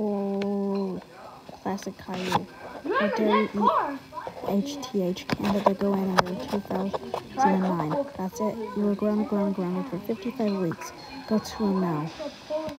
Oh, classic Caillou. How dare you HTH Canada GoAnimate 2009. That's it. You were ground, ground, grounded for 55 weeks. Go to him now.